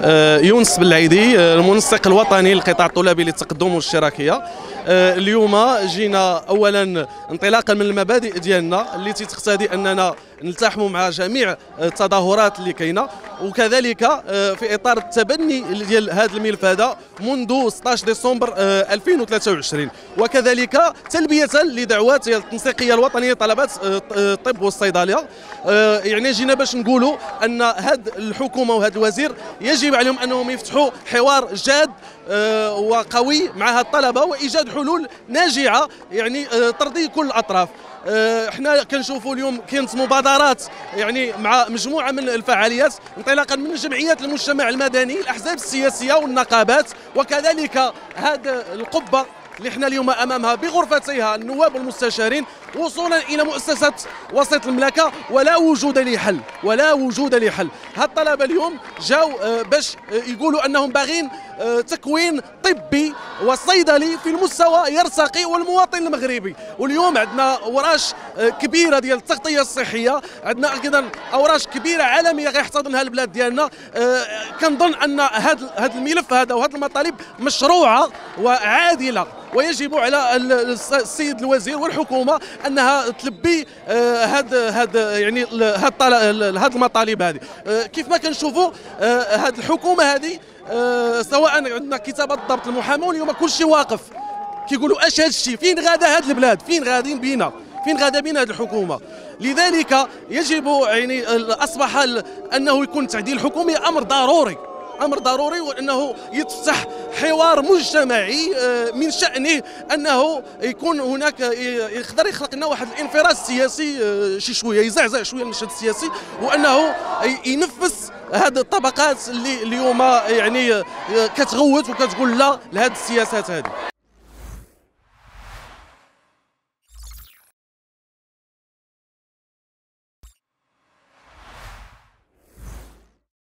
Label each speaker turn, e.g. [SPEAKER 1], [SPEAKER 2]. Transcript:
[SPEAKER 1] آه، يونس بالعيدي آه، المنسق الوطني للقطاع الطلابي للتقدم والاشتراكيه آه، اليوم جينا اولا انطلاقا من المبادئ ديالنا التي تقتضي أننا نلتحموا مع جميع التظاهرات اللي كاينة. وكذلك في إطار التبني ديال هذا الملف هذا منذ 16 ديسمبر 2023 وكذلك تلبية لدعوات التنسيقية الوطنية لطلبات الطب والصيدله يعني جينا باش نقولوا أن هذه الحكومة وهذا الوزير يجب عليهم أنهم يفتحوا حوار جاد آه، وقوي مع هاد الطلبة وإيجاد حلول ناجعة يعني آه، ترضي كل الأطراف. آه، إحنا كنشوفوا اليوم كانت مبادرات يعني مع مجموعة من الفعاليات انطلاقا من جمعيات المجتمع المدني الأحزاب السياسية والنقابات وكذلك هذا القبة اللي إحنا اليوم أمامها بغرفتيها النواب والمستشارين وصولا إلى مؤسسة وسيط المملكة ولا وجود لحل ولا وجود لحل. هاد الطلبة اليوم جاو آه، باش آه، يقولوا أنهم باغين آه، تكوين طبي وصيدلي في المستوى يرتقي والمواطن المغربي. واليوم عندنا ورش كبيرة ديال التغطية الصحية. عندنا أيضا أوراش كبيرة عالمية غيحتضنها البلاد ديالنا. كنظن أن هذا هذا الملف هذا وهذه المطالب مشروعة وعادلة. ويجب على السيد الوزير والحكومة أنها تلبي هذا هذا يعني هذه المطالب هذه. آه، كيف ما كنشوفوا آه، الحكومة هذه آه، سواء عندنا كتابه الضبط المحاماه اليوم كل شيء واقف. كيقولوا أش هذا الشيء؟ فين غادا هذه البلاد؟ فين غاديين بينا؟ فين غادا بينا هذه الحكومة؟ لذلك يجب يعني اصبح أنه يكون تعديل حكومي أمر ضروري. أمر ضروري وأنه يتفتح حوار مجتمعي آه، من شأنه أنه يكون هناك يقدر يخلق لنا واحد الانفراج سياسي آه، شي شوية يزعزع شوية المشهد السياسي وأنه ينفس هذه الطبقات اللي اليوم يعني كتغوت وكتقول لا لهذه السياسات هذه